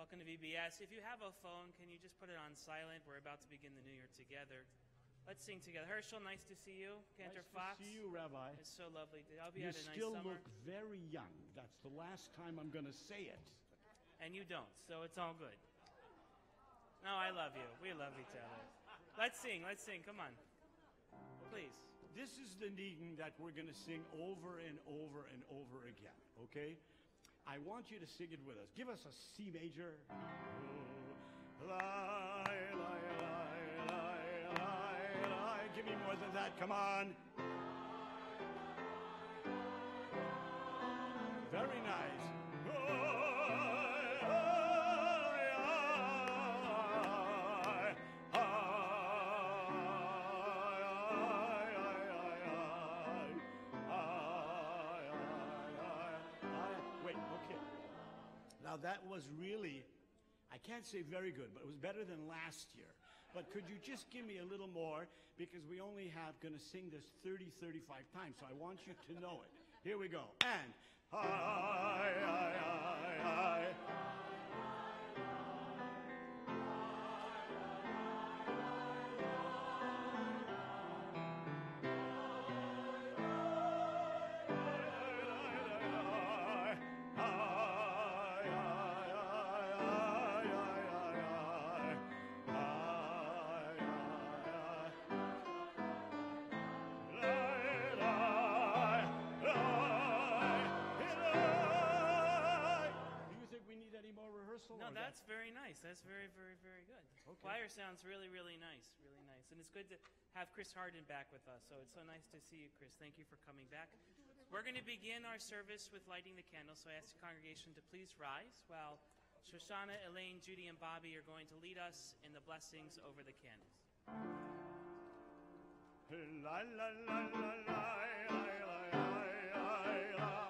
Welcome to VBS. If you have a phone, can you just put it on silent? We're about to begin the new year together. Let's sing together. Herschel, nice to see you. Cantor nice Fox. to see you, Rabbi. It's so lovely. I hope you, had a nice still summer. look very young. That's the last time I'm going to say it. And you don't, so it's all good. No, I love you. We love each other. Let's sing. Let's sing. Come on. Please. This is the niggun that we're going to sing over and over and over again, okay? I want you to sing it with us. Give us a C major. Lie, lie, lie, lie, lie, lie. Give me more than that. Come on. Very nice. That was really, I can't say very good, but it was better than last year. But could you just give me a little more? Because we only have going to sing this 30, 35 times, so I want you to know it. Here we go. And, hi, hi, hi, that's very nice. That's very, very, very good. Okay. Choir sounds really, really nice. Really nice. And it's good to have Chris Harden back with us. So it's so nice to see you, Chris. Thank you for coming back. We're going to begin our service with lighting the candles. So I ask the congregation to please rise while Shoshana, Elaine, Judy, and Bobby are going to lead us in the blessings over the candles. La la la la la la la la la.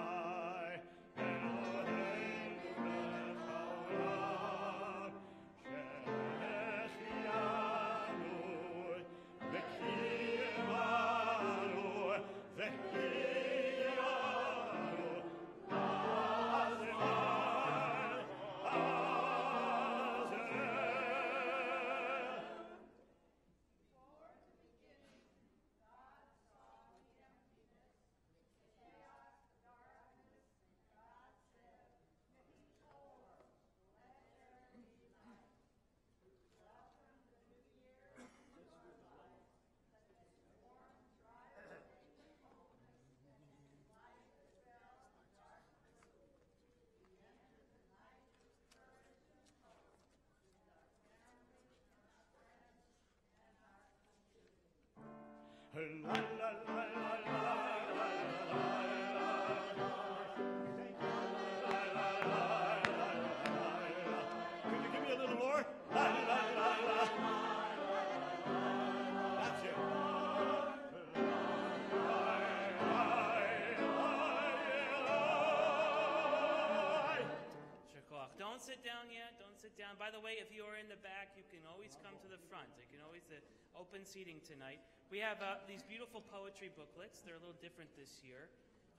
sit down yet. Don't sit down. By the way, if you are in the back, you can always come to the front. You can always uh, open seating tonight. We have uh, these beautiful poetry booklets. They're a little different this year.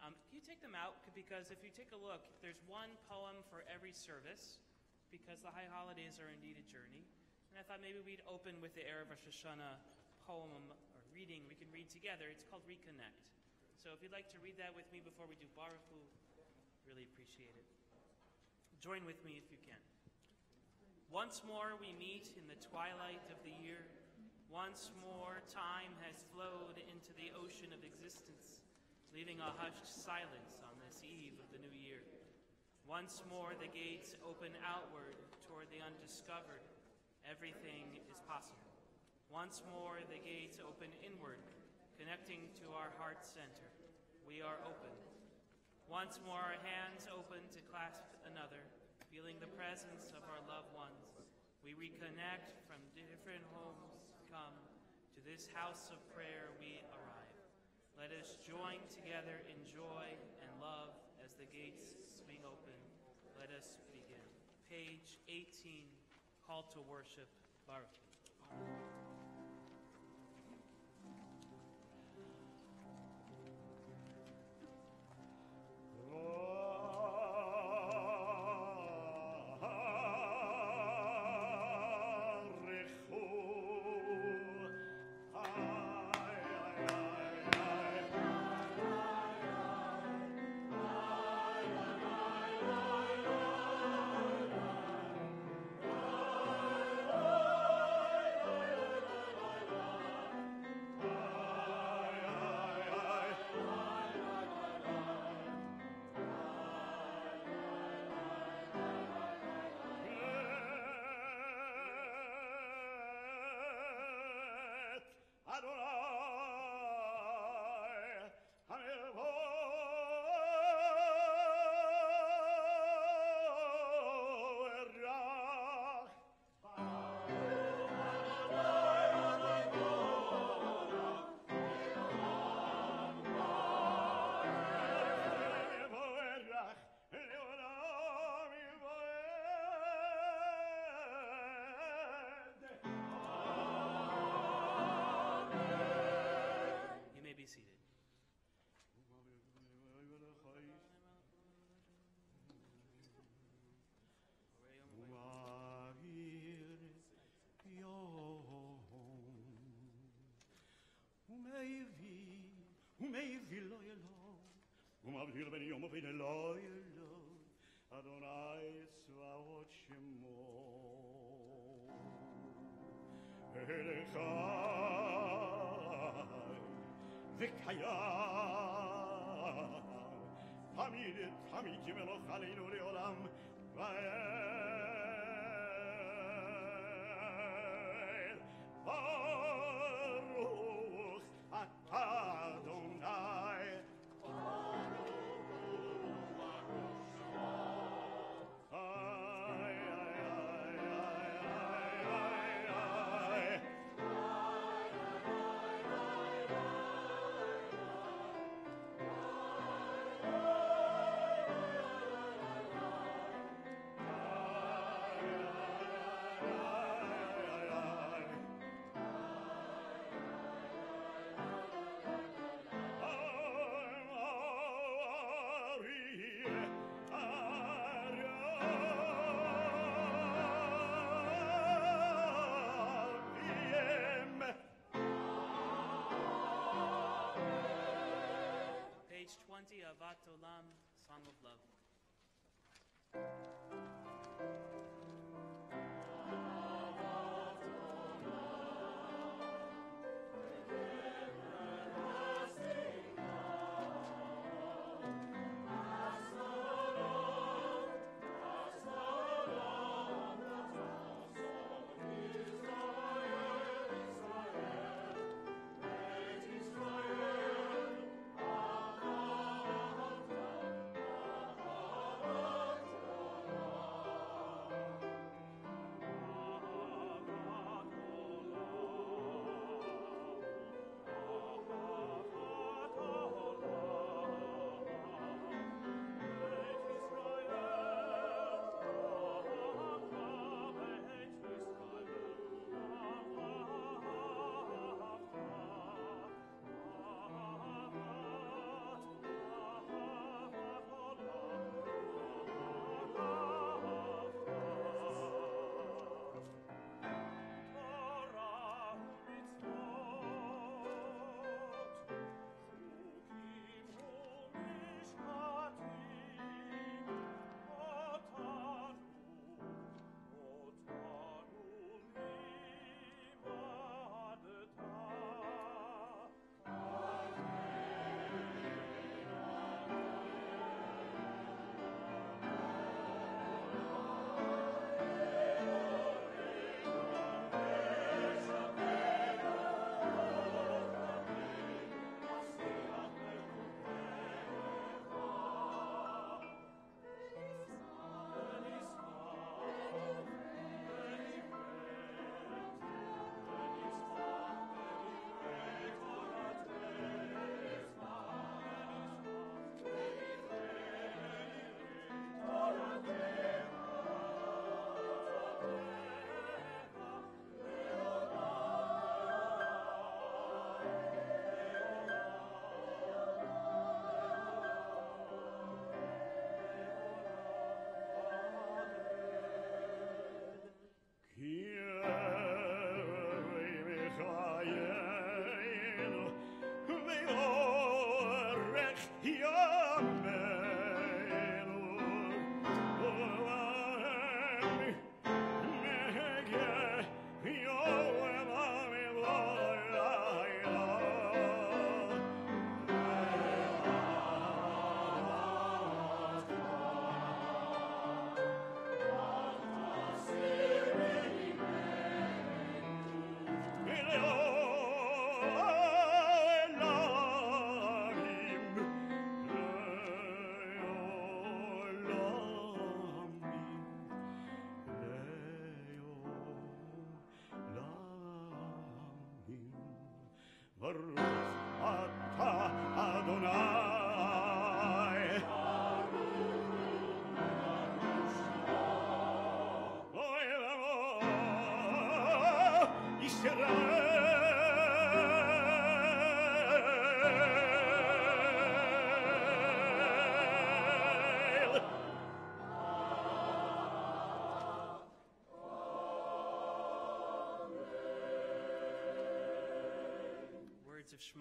Um, you take them out because if you take a look, there's one poem for every service because the high holidays are indeed a journey. And I thought maybe we'd open with the Erev Rosh Hashanah poem or reading we can read together. It's called Reconnect. So if you'd like to read that with me before we do Baruch Hu, really appreciate it. Join with me if you can. Once more we meet in the twilight of the year. Once more time has flowed into the ocean of existence, leaving a hushed silence on this eve of the new year. Once more the gates open outward toward the undiscovered. Everything is possible. Once more the gates open inward, connecting to our heart center. We are open. Once more, our hands open to clasp another, feeling the presence of our loved ones. We reconnect from different homes, come to this house of prayer we arrive. Let us join together in joy and love as the gates swing open. Let us begin. Page 18, Call to Worship, Baruch. You אליך וקיים, תמיד תמיד ימלוך עלינו לעולם ועד.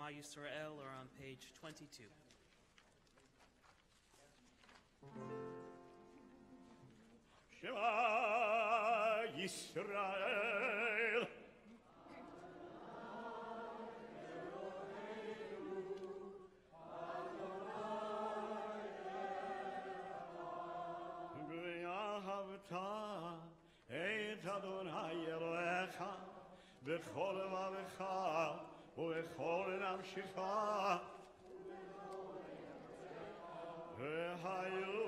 Shema Yisrael are on page 22. Shema Yisrael. ואהבת את אדוני אלוהיך בכל לבבך ובכל נפשך. והיו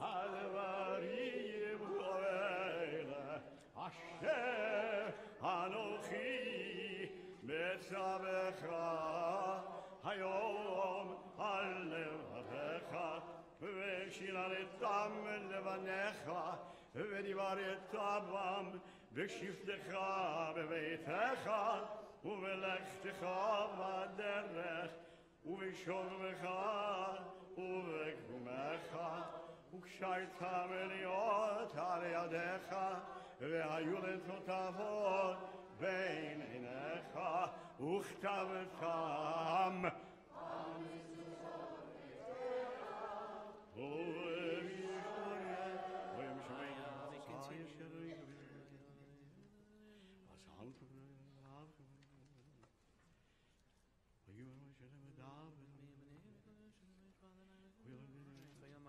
הדברים האלה אשר אנוכי מצווך היום על לבבך ושיללתם לבניך ודיברתם בם בשבתך בביתך ובלכתך בדרך ובשוכבך ובקומך וקשרת מליות על ידיך והיו לטוטפות בין עיניך וכתבתם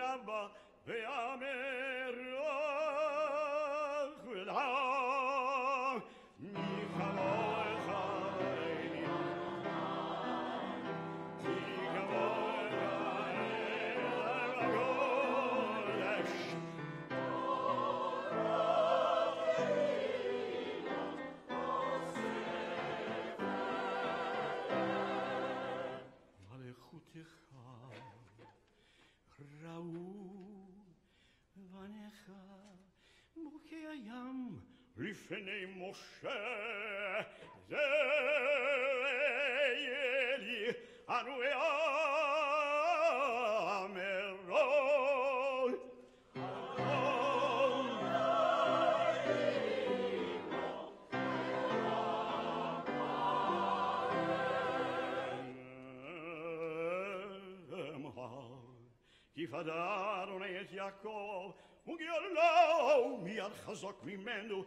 Rabba usce Zeeli anueam eroi. Chi fa darone et Jacob, un ghiollau mi al chazok mi menu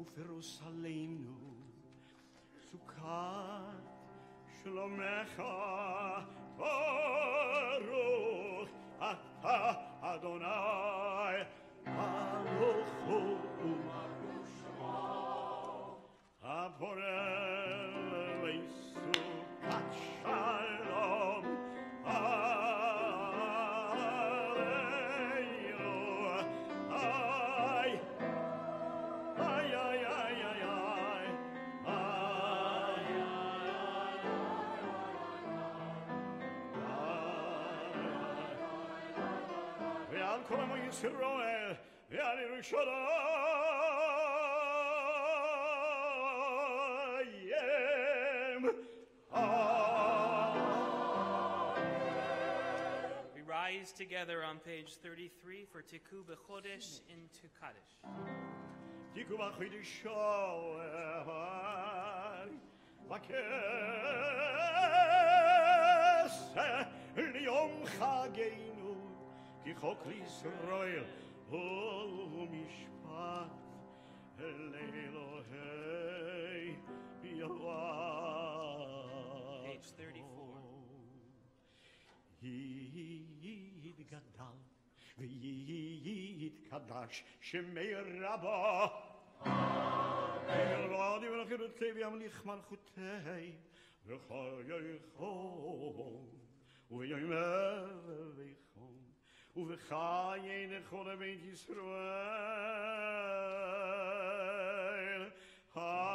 Uferos, Uferos Aleinu, Sukkot Shlomecha, Baruch Ata Adonai, Baruch Hu, Israel Yerushalayim. We rise together on page 33 for Tikkun Bechodesh into Kaddish. Tikkun B'chodesh Vakes Liyom Chageim כי חוק לישראל הוא משפט לאלוהי יבוא. Page 34. יתגדל ויתקדש שמי רבו. אלוהי ולחירותי וימליך מלכותי וחייכו Und ich kann jene Kunde ha.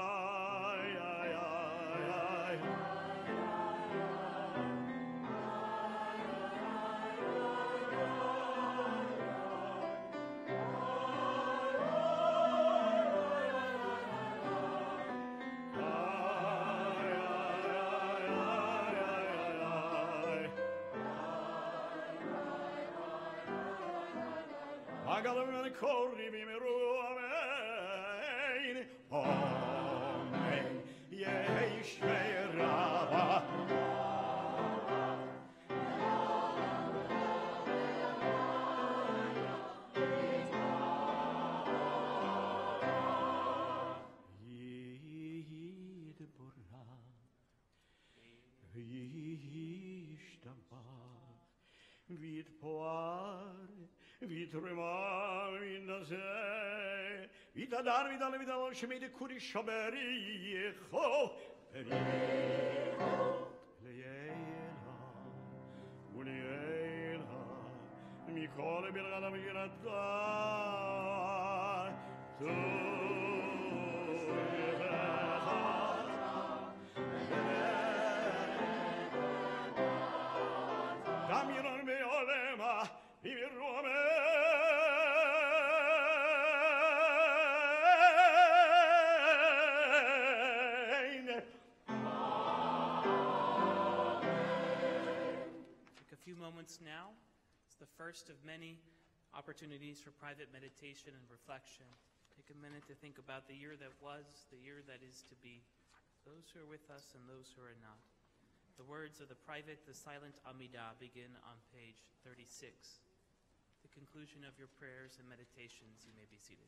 corri vi me ruomein omen jej shverava Vit poare, vit remare, ויתרומם מן הזה ויתהדר ויתעלה ויתעלה שמי דקורי שבריחו בריחו לילה ולילה מכל בלגדה מגילתה first of many opportunities for private meditation and reflection. Take a minute to think about the year that was, the year that is to be, those who are with us and those who are not. The words of the private, the silent Amida begin on page 36. The conclusion of your prayers and meditations, you may be seated.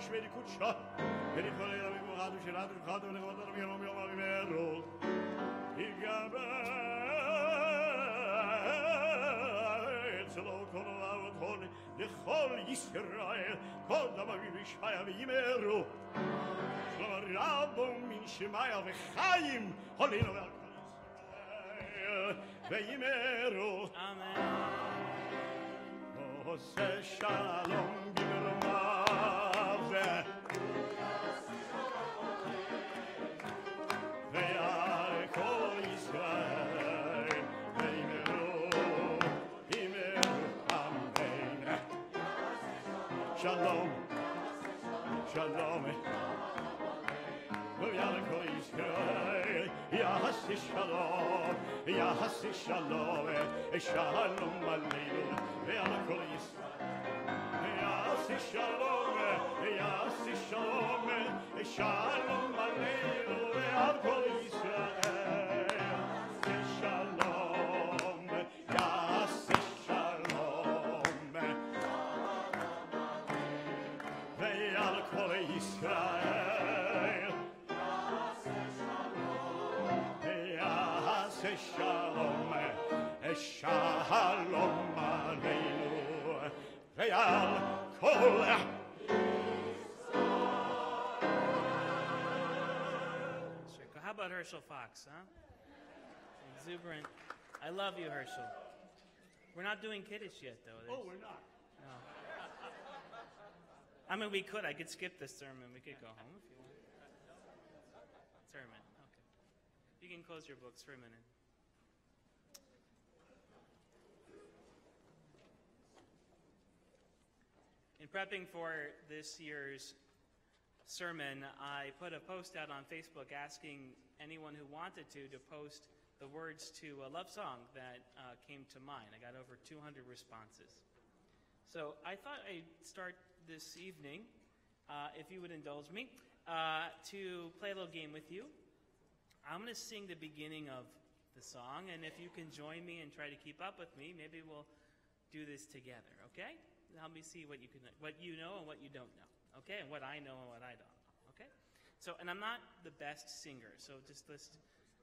la vita la shvedi kutsha. Per il quale avevo mogato shirato il cato ne vado la mia nome ma vivero. Il gabe צלו כל העבודון לכל ישראל כל דבר וישמעיה וימרו שלום רבו מן שמעיה וחיים הולינו ועל כל ישראל וימרו Amen. עושה שלום במרומיו ועל כל ישראל וימרו ימרו אמן שלום שלום ועל כל ישראל יעשה שלום יעשה שלום שלום עלינו ועל כל ישראל יעשה שלום יעשה שלום שלום עלינו ועל כל ישראל יעשה שלום יעשה שלום ועל כל ישראל יעשה שלום שלום עלינו ועל כל Sure. About Herschel Fox, huh? Exuberant. I love you, Herschel. We're not doing Kiddush yet, though. Oh, we're not. no. I mean, we could. I could skip this sermon. We could go home if you want. Sermon. Okay. You can close your books for a minute. In prepping for this year's sermon, I put a post out on Facebook asking anyone who wanted to to post the words to a love song that uh, came to mind. I got over 200 responses. So I thought I'd start this evening, uh, if you would indulge me, uh, to play a little game with you. I'm going to sing the beginning of the song, and if you can join me and try to keep up with me, maybe we'll do this together. Okay? Help me see what you can, what you know and what you don't know. Okay, and what I know and what I don't know. Okay? So, and I'm not the best singer, so just let's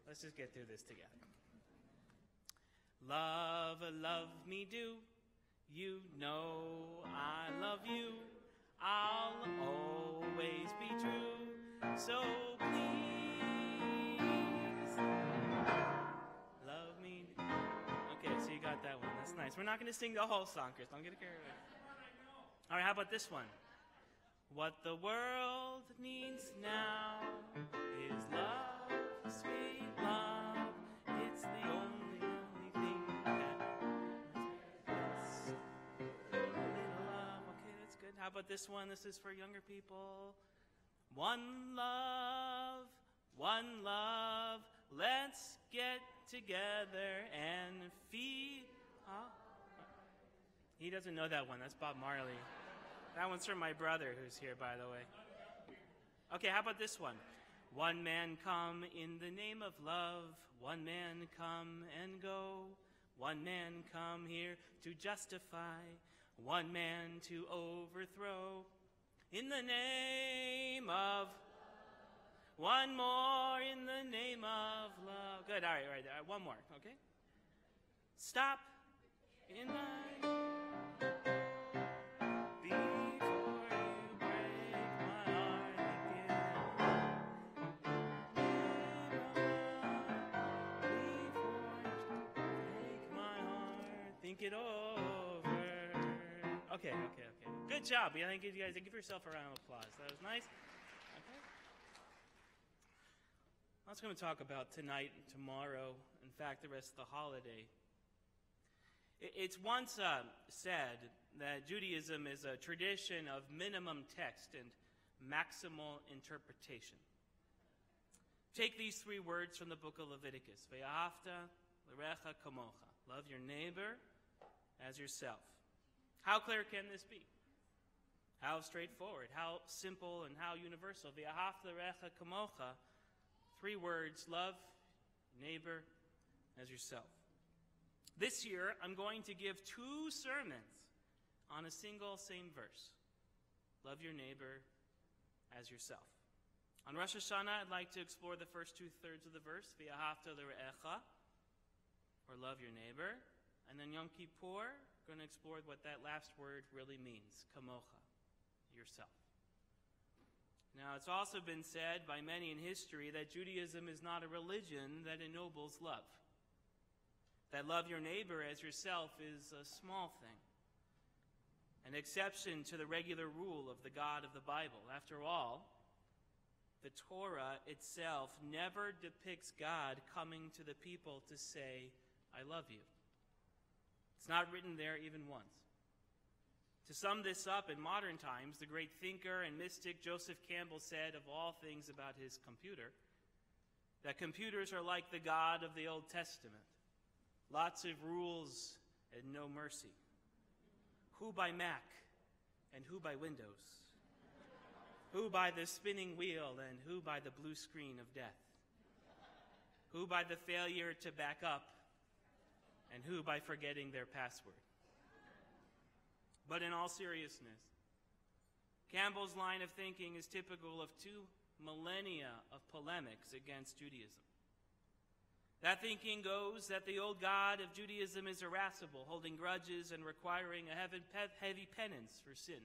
let's just get through this together. Love, love me do. You know I love you. I'll always be true. So please love me. Okay, so you got that one. That's nice. We're not going to sing the whole song, Chris. Don't get carried away. All right, how about this one? What the world needs now is love, sweet love. It's the only, only thing that makes a little love. Okay, that's good. How about this one? This is for younger people. One love, one love. Let's get together and feed. Huh? He doesn't know that one. That's Bob Marley. That one's from my brother, who's here, by the way. Okay, how about this one? One man come in the name of love. One man come and go. One man come here to justify. One man to overthrow. In the name of. One more in the name of love. Good. All right, all right. All right. One more. Okay. Stop in line. Think it over. Okay, okay, okay. Good job. Yeah, thank you guys. Give yourself a round of applause. That was nice. Okay. I was going to talk about tonight and tomorrow, in fact, the rest of the holiday. It's once uh, said that Judaism is a tradition of minimum text and maximal interpretation. Take these three words from the book of Leviticus Ve'ahavta l'recha kamocha. Love your neighbor as yourself. How clear can this be? How straightforward, how simple, and how universal. Ve'ahavta l'recha kamocha. Three words love neighbor as yourself. This year, I'm going to give two sermons on a single same verse Love your neighbor as yourself. On Rosh Hashanah, I'd like to explore the first two thirds of the verse, V'ahavta l're'echa, or love your neighbor. And then Yom Kippur, going to explore what that last word really means, kamocha, yourself. Now, it's also been said by many in history that Judaism is not a religion that ennobles love. That love your neighbor as yourself is a small thing, an exception to the regular rule of the God of the Bible. After all, the Torah itself never depicts God coming to the people to say, I love you. It's not written there even once. To sum this up, in modern times, the great thinker and mystic Joseph Campbell said of all things about his computer that computers are like the God of the Old Testament lots of rules and no mercy. Who by Mac and who by Windows? who by the spinning wheel and who by the blue screen of death? Who by the failure to back up and who by forgetting their password? But in all seriousness, Campbell's line of thinking is typical of two millennia of polemics against Judaism. That thinking goes that the old God of Judaism is irascible, holding grudges and requiring a heavy penance for sin.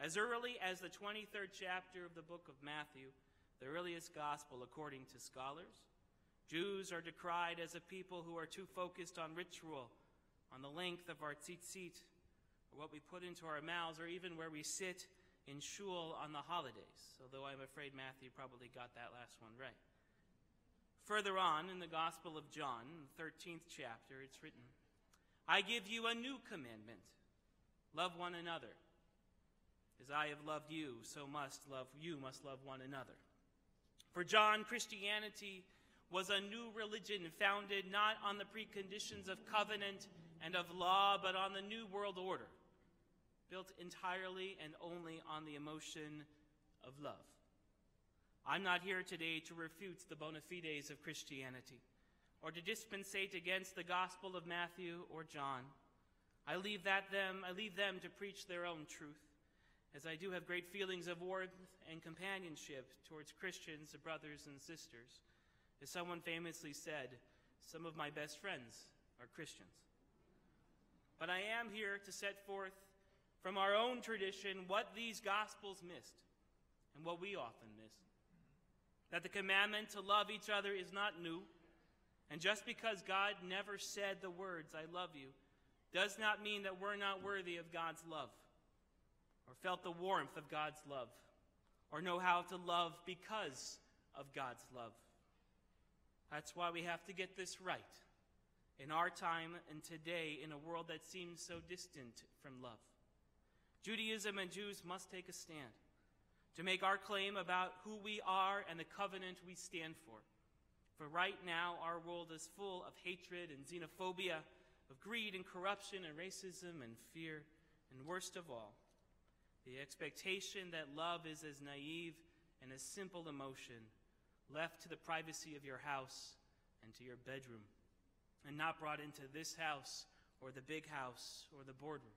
As early as the 23rd chapter of the book of Matthew, the earliest gospel according to scholars, Jews are decried as a people who are too focused on ritual, on the length of our tzitzit, or what we put into our mouths, or even where we sit in shul on the holidays, although I'm afraid Matthew probably got that last one right. Further on in the Gospel of John, the 13th chapter, it's written, I give you a new commandment love one another. As I have loved you, so must love you must love one another. For John, Christianity was a new religion founded not on the preconditions of covenant and of law, but on the new world order built entirely and only on the emotion of love. I'm not here today to refute the bona fides of Christianity or to dispensate against the gospel of Matthew or John. I leave that them, I leave them to preach their own truth, as I do have great feelings of warmth and companionship towards Christians, brothers and sisters. As someone famously said, some of my best friends are Christians. But I am here to set forth from our own tradition what these Gospels missed and what we often miss. That the commandment to love each other is not new, and just because God never said the words, I love you, does not mean that we're not worthy of God's love, or felt the warmth of God's love, or know how to love because of God's love. That's why we have to get this right in our time and today in a world that seems so distant from love. Judaism and Jews must take a stand to make our claim about who we are and the covenant we stand for. For right now, our world is full of hatred and xenophobia, of greed and corruption and racism and fear, and worst of all, the expectation that love is as naive and as simple emotion left to the privacy of your house and to your bedroom, and not brought into this house or the big house or the boardroom.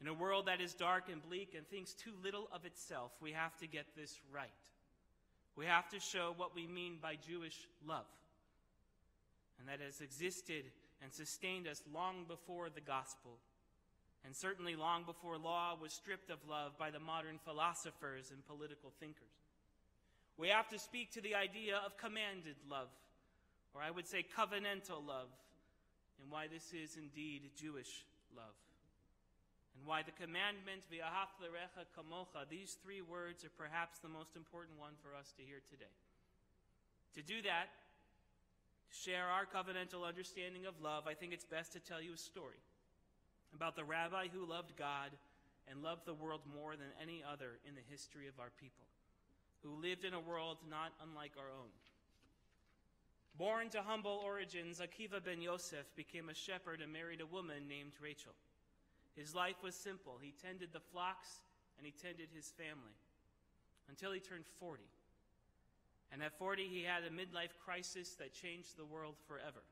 In a world that is dark and bleak and thinks too little of itself, we have to get this right. We have to show what we mean by Jewish love, and that has existed and sustained us long before the gospel, and certainly long before law was stripped of love by the modern philosophers and political thinkers. We have to speak to the idea of commanded love, or I would say covenantal love, and why this is indeed Jewish love and why the commandment, V'ahavlerecha kamocha, these three words are perhaps the most important one for us to hear today. To do that, to share our covenantal understanding of love, I think it's best to tell you a story. about the rabbi who loved God and loved the world more than any other in the history of our people, who lived in a world not unlike our own. Born to humble origins, Akiva ben Yosef became a shepherd and married a woman named Rachel. His life was simple. He tended the flocks and he tended his family until he turned 40. And at 40, he had a midlife crisis that changed the world forever.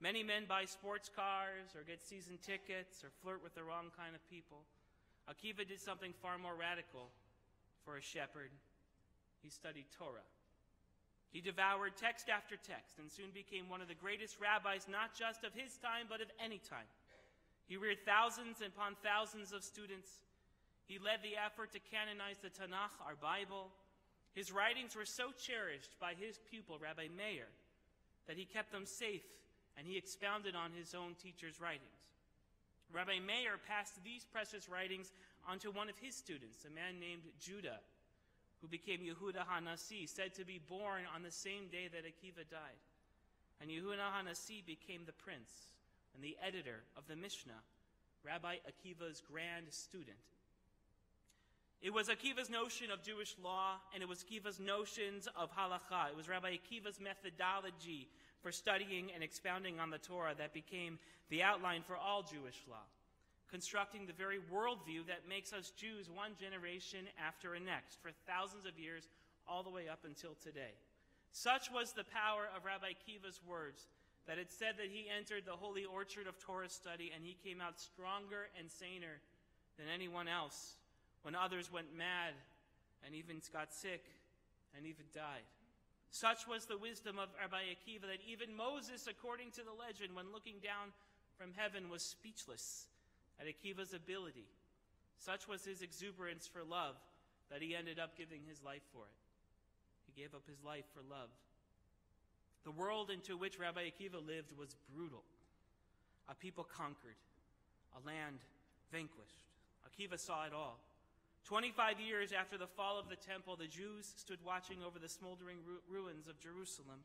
Many men buy sports cars or get season tickets or flirt with the wrong kind of people. Akiva did something far more radical for a shepherd. He studied Torah. He devoured text after text and soon became one of the greatest rabbis, not just of his time, but of any time. He reared thousands upon thousands of students. He led the effort to canonize the Tanakh, our Bible. His writings were so cherished by his pupil, Rabbi Meir, that he kept them safe and he expounded on his own teacher's writings. Rabbi Meir passed these precious writings on to one of his students, a man named Judah, who became Yehuda Hanasi, said to be born on the same day that Akiva died. And Yehuda Hanasi became the prince and the editor of the Mishnah, Rabbi Akiva's grand student. It was Akiva's notion of Jewish law, and it was Akiva's notions of halacha. It was Rabbi Akiva's methodology for studying and expounding on the Torah that became the outline for all Jewish law constructing the very worldview that makes us Jews one generation after a next for thousands of years, all the way up until today. Such was the power of Rabbi Akiva's words that it said that he entered the holy orchard of Torah study and he came out stronger and saner than anyone else when others went mad and even got sick and even died. Such was the wisdom of Rabbi Akiva that even Moses, according to the legend, when looking down from heaven, was speechless at Akiva's ability. Such was his exuberance for love that he ended up giving his life for it. He gave up his life for love. The world into which Rabbi Akiva lived was brutal. A people conquered, a land vanquished. Akiva saw it all. 25 years after the fall of the temple, the Jews stood watching over the smoldering ru- ruins of Jerusalem,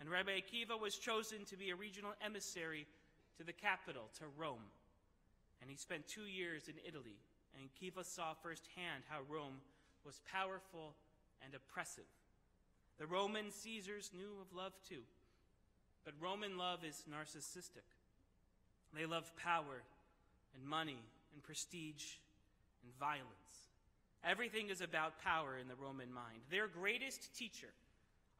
and Rabbi Akiva was chosen to be a regional emissary to the capital, to Rome and he spent two years in Italy, and Akiva saw firsthand how Rome was powerful and oppressive. The Roman Caesars knew of love too, but Roman love is narcissistic. They love power and money and prestige and violence. Everything is about power in the Roman mind. Their greatest teacher,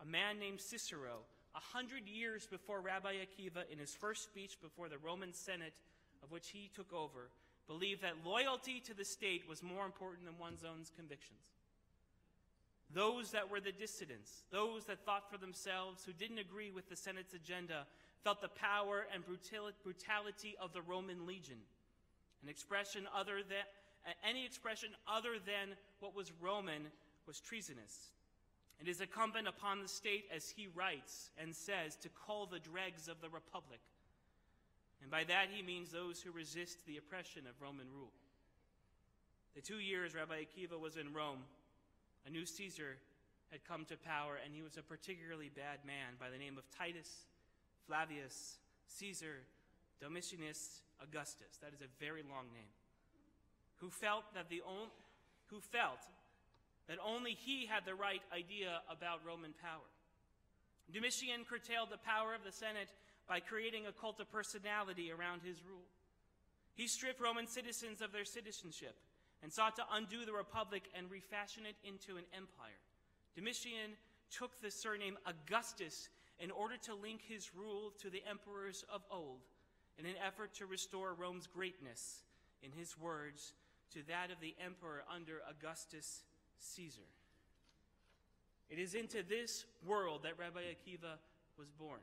a man named Cicero, a hundred years before Rabbi Akiva, in his first speech before the Roman Senate, of which he took over, believed that loyalty to the state was more important than one's own convictions. Those that were the dissidents, those that thought for themselves, who didn't agree with the Senate's agenda, felt the power and brutality of the Roman legion. An expression other than any expression other than what was Roman was treasonous. It is incumbent upon the state, as he writes and says, to call the dregs of the republic and by that he means those who resist the oppression of Roman rule. The two years Rabbi Akiva was in Rome, a new Caesar had come to power, and he was a particularly bad man by the name of Titus Flavius Caesar Domitianus Augustus. That is a very long name. Who felt that the on, who felt that only he had the right idea about Roman power. Domitian curtailed the power of the Senate by creating a cult of personality around his rule. He stripped Roman citizens of their citizenship and sought to undo the republic and refashion it into an empire. Domitian took the surname Augustus in order to link his rule to the emperors of old in an effort to restore Rome's greatness, in his words, to that of the emperor under Augustus Caesar. It is into this world that Rabbi Akiva was born.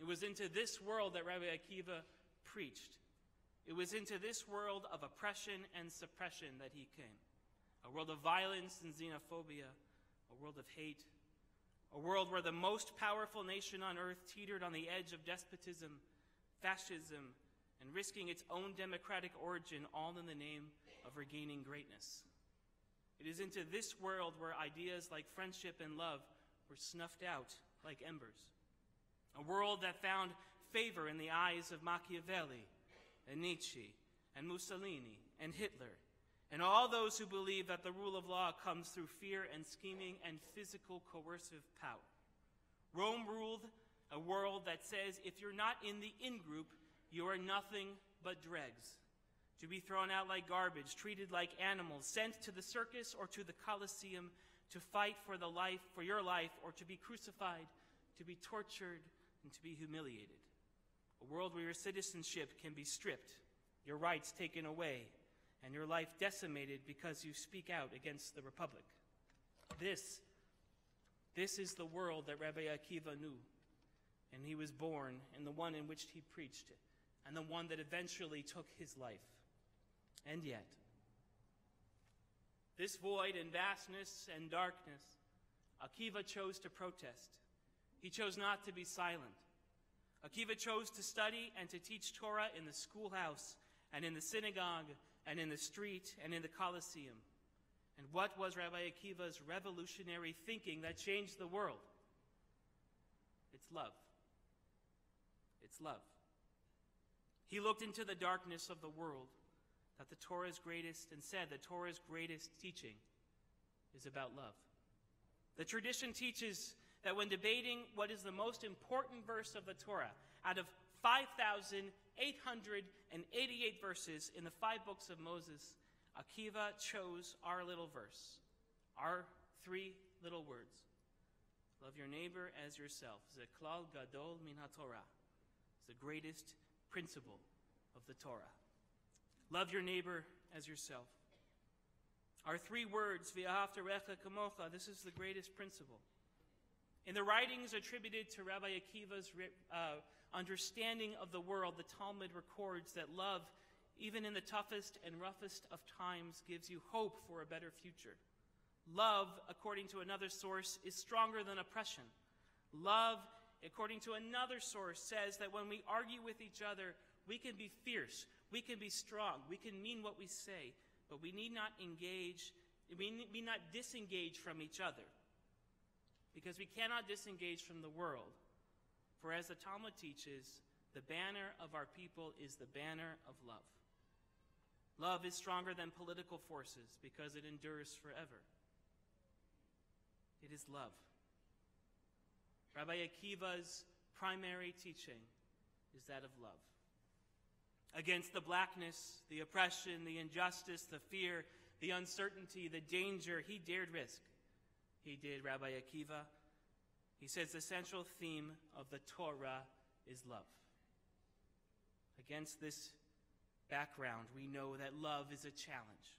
It was into this world that Rabbi Akiva preached. It was into this world of oppression and suppression that he came. A world of violence and xenophobia, a world of hate, a world where the most powerful nation on earth teetered on the edge of despotism, fascism, and risking its own democratic origin, all in the name of regaining greatness. It is into this world where ideas like friendship and love were snuffed out like embers a world that found favor in the eyes of Machiavelli, and Nietzsche and Mussolini and Hitler and all those who believe that the rule of law comes through fear and scheming and physical coercive power. Rome ruled a world that says if you're not in the in group, you are nothing but dregs. To be thrown out like garbage, treated like animals, sent to the circus or to the Colosseum to fight for the life, for your life, or to be crucified, to be tortured, and to be humiliated. A world where your citizenship can be stripped, your rights taken away, and your life decimated because you speak out against the Republic. This, this is the world that Rabbi Akiva knew, and he was born in the one in which he preached, and the one that eventually took his life. And yet, this void and vastness and darkness, Akiva chose to protest. He chose not to be silent. Akiva chose to study and to teach Torah in the schoolhouse and in the synagogue and in the street and in the Colosseum. And what was Rabbi Akiva's revolutionary thinking that changed the world? It's love. It's love. He looked into the darkness of the world that the Torah's greatest and said the Torah's greatest teaching is about love. The tradition teaches that when debating what is the most important verse of the Torah, out of 5,888 verses in the five books of Moses, Akiva chose our little verse, our three little words. Love your neighbor as yourself. Zeklal gadol min haTorah. It's the greatest principle of the Torah. Love your neighbor as yourself. Our three words, v'ahavta kamocha, this is the greatest principle. In the writings attributed to Rabbi Akiva's uh, understanding of the world, the Talmud records that love, even in the toughest and roughest of times, gives you hope for a better future. Love, according to another source, is stronger than oppression. Love, according to another source, says that when we argue with each other, we can be fierce, we can be strong, we can mean what we say, but we need not engage, we need not disengage from each other. Because we cannot disengage from the world. For as the Talmud teaches, the banner of our people is the banner of love. Love is stronger than political forces because it endures forever. It is love. Rabbi Akiva's primary teaching is that of love against the blackness, the oppression, the injustice, the fear, the uncertainty, the danger he dared risk. He did, Rabbi Akiva. He says the central theme of the Torah is love. Against this background, we know that love is a challenge,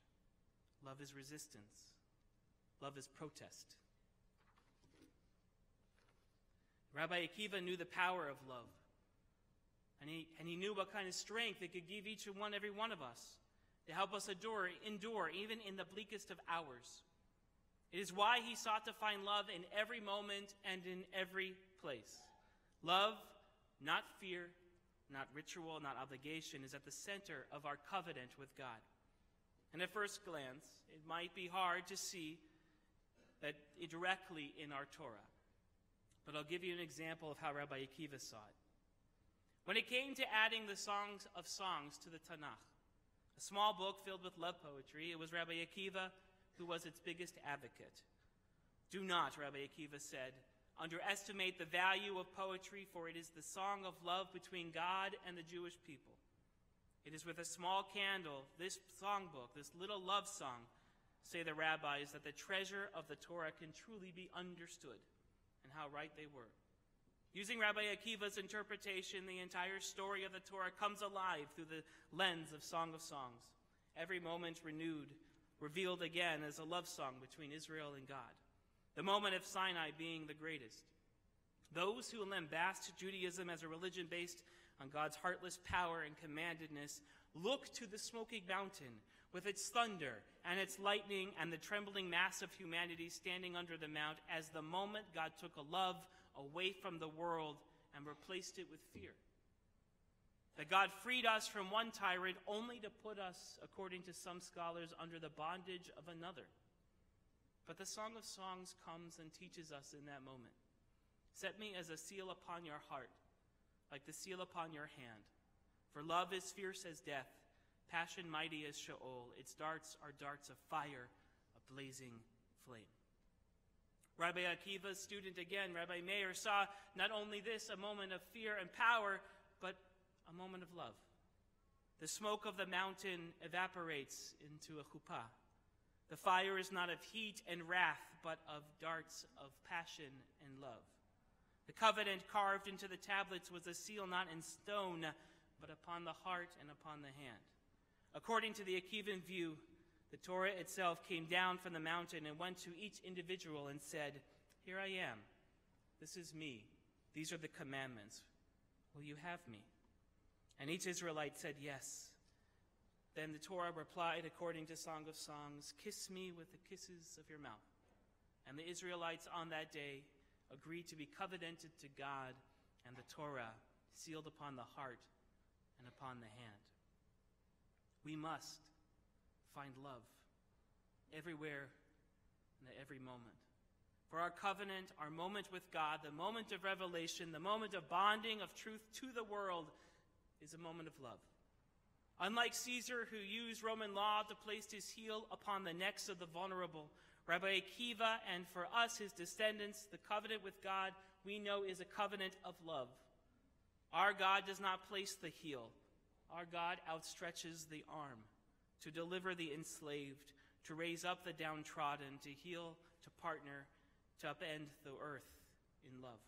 love is resistance, love is protest. Rabbi Akiva knew the power of love. And he, and he knew what kind of strength it could give each and one, every one of us to help us adore, endure, even in the bleakest of hours. It is why he sought to find love in every moment and in every place. Love, not fear, not ritual, not obligation, is at the center of our covenant with God. And at first glance, it might be hard to see that directly in our Torah. But I'll give you an example of how Rabbi Akiva saw it. When it came to adding the Songs of Songs to the Tanakh, a small book filled with love poetry, it was Rabbi Akiva who was its biggest advocate. Do not, Rabbi Akiva said, underestimate the value of poetry, for it is the song of love between God and the Jewish people. It is with a small candle, this songbook, this little love song, say the rabbis, that the treasure of the Torah can truly be understood, and how right they were. Using Rabbi Akiva's interpretation, the entire story of the Torah comes alive through the lens of Song of Songs, every moment renewed, revealed again as a love song between Israel and God, the moment of Sinai being the greatest. Those who lambast Judaism as a religion based on God's heartless power and commandedness look to the smoking mountain with its thunder and its lightning and the trembling mass of humanity standing under the mount as the moment God took a love away from the world and replaced it with fear. That God freed us from one tyrant only to put us, according to some scholars, under the bondage of another. But the Song of Songs comes and teaches us in that moment. Set me as a seal upon your heart, like the seal upon your hand. For love is fierce as death, passion mighty as Sheol. Its darts are darts of fire, a blazing flame. Rabbi Akiva's student again, Rabbi Meir, saw not only this, a moment of fear and power, but a moment of love. The smoke of the mountain evaporates into a chuppah. The fire is not of heat and wrath, but of darts of passion and love. The covenant carved into the tablets was a seal not in stone, but upon the heart and upon the hand. According to the Akivan view, the Torah itself came down from the mountain and went to each individual and said, Here I am. This is me. These are the commandments. Will you have me? And each Israelite said, Yes. Then the Torah replied, according to Song of Songs, Kiss me with the kisses of your mouth. And the Israelites on that day agreed to be covenanted to God and the Torah sealed upon the heart and upon the hand. We must find love everywhere and at every moment. For our covenant, our moment with God, the moment of revelation, the moment of bonding of truth to the world is a moment of love. Unlike Caesar, who used Roman law to place his heel upon the necks of the vulnerable, Rabbi Akiva, and for us, his descendants, the covenant with God we know is a covenant of love. Our God does not place the heel, our God outstretches the arm to deliver the enslaved, to raise up the downtrodden, to heal, to partner, to upend the earth in love.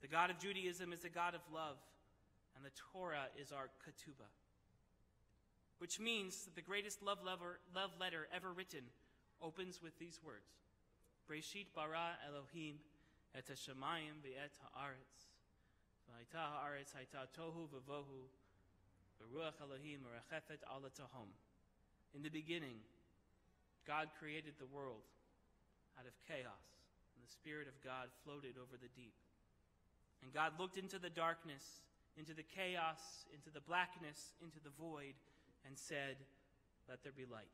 The God of Judaism is a God of love, and the Torah is our ketubah, which means that the greatest love letter, love letter ever written opens with these words Breshit bara Elohim et hashamayim v'et haaretz. V'ayta haaretz hayta tohu v'vohu v'ruach Elohim merachefet ala tahom. In the beginning, God created the world out of chaos, and the Spirit of God floated over the deep. And God looked into the darkness, into the chaos, into the blackness, into the void, and said, Let there be light.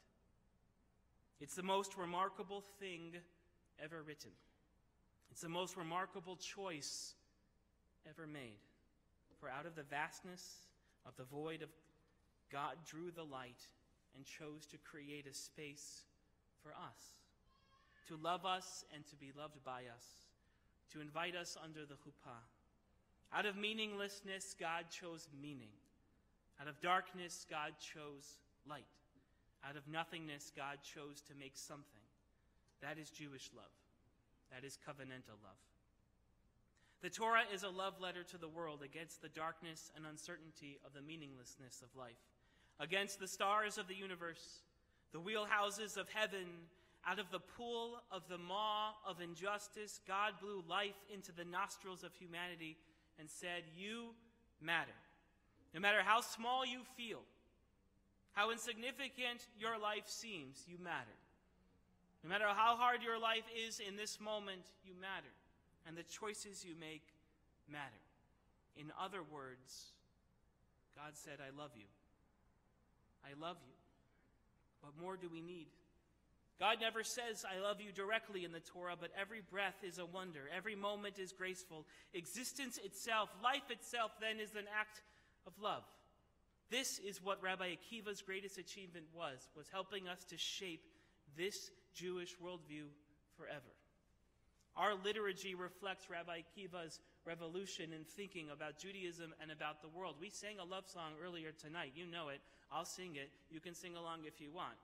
It's the most remarkable thing ever written. It's the most remarkable choice ever made. For out of the vastness of the void of God drew the light and chose to create a space for us, to love us and to be loved by us, to invite us under the chuppah. Out of meaninglessness, God chose meaning. Out of darkness, God chose light. Out of nothingness, God chose to make something. That is Jewish love. That is covenantal love. The Torah is a love letter to the world against the darkness and uncertainty of the meaninglessness of life, against the stars of the universe, the wheelhouses of heaven. Out of the pool of the maw of injustice, God blew life into the nostrils of humanity and said, You matter. No matter how small you feel, how insignificant your life seems, you matter. No matter how hard your life is in this moment, you matter. And the choices you make matter. In other words, God said, I love you. I love you. What more do we need? God never says, I love you directly in the Torah, but every breath is a wonder. Every moment is graceful. Existence itself, life itself, then is an act of love. This is what Rabbi Akiva's greatest achievement was, was helping us to shape this Jewish worldview forever. Our liturgy reflects Rabbi Akiva's revolution in thinking about Judaism and about the world. We sang a love song earlier tonight. You know it. I'll sing it. You can sing along if you want.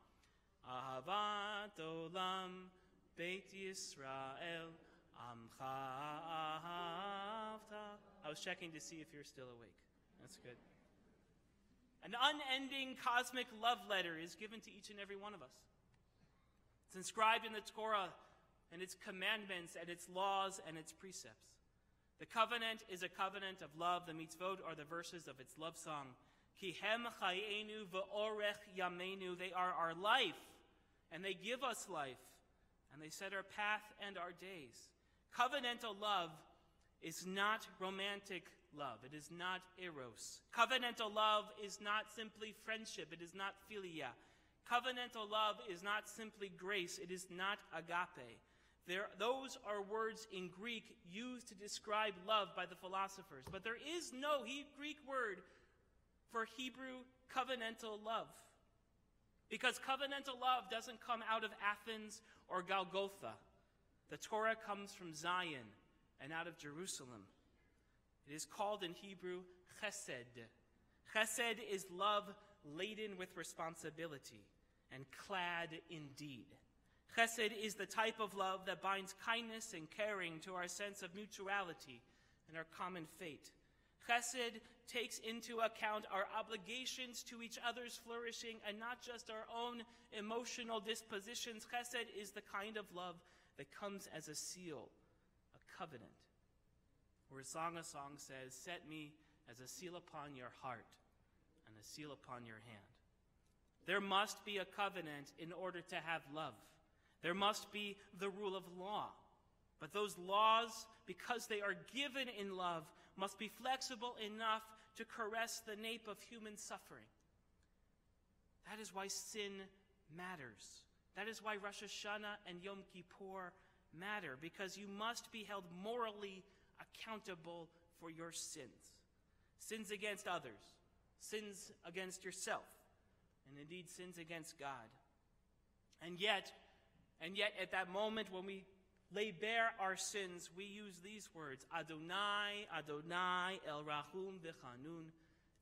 Ahavat olam Beit Yisrael Amcha ahavta. I was checking to see if you're still awake. That's good. An unending cosmic love letter is given to each and every one of us. It's inscribed in the Torah and its commandments and its laws and its precepts. The covenant is a covenant of love. The mitzvot are the verses of its love song. Chayenu v'orech yamenu. They are our life, and they give us life, and they set our path and our days. Covenantal love is not romantic love. It is not eros. Covenantal love is not simply friendship. It is not philia. Covenantal love is not simply grace. It is not agape. There, those are words in Greek used to describe love by the philosophers. But there is no Greek word for Hebrew covenantal love. Because covenantal love doesn't come out of Athens or Golgotha. The Torah comes from Zion and out of Jerusalem. It is called in Hebrew chesed. Chesed is love laden with responsibility and clad in deed. Chesed is the type of love that binds kindness and caring to our sense of mutuality and our common fate. Chesed takes into account our obligations to each other's flourishing and not just our own emotional dispositions. Chesed is the kind of love that comes as a seal, a covenant. Where Song of Song says, Set me as a seal upon your heart and a seal upon your hand. There must be a covenant in order to have love. There must be the rule of law. But those laws, because they are given in love, must be flexible enough to caress the nape of human suffering. That is why sin matters. That is why Rosh Hashanah and Yom Kippur matter, because you must be held morally accountable for your sins sins against others, sins against yourself, and indeed sins against God. And yet, and yet at that moment when we lay bare our sins, we use these words Adonai, Adonai, El Rahum v'chanun,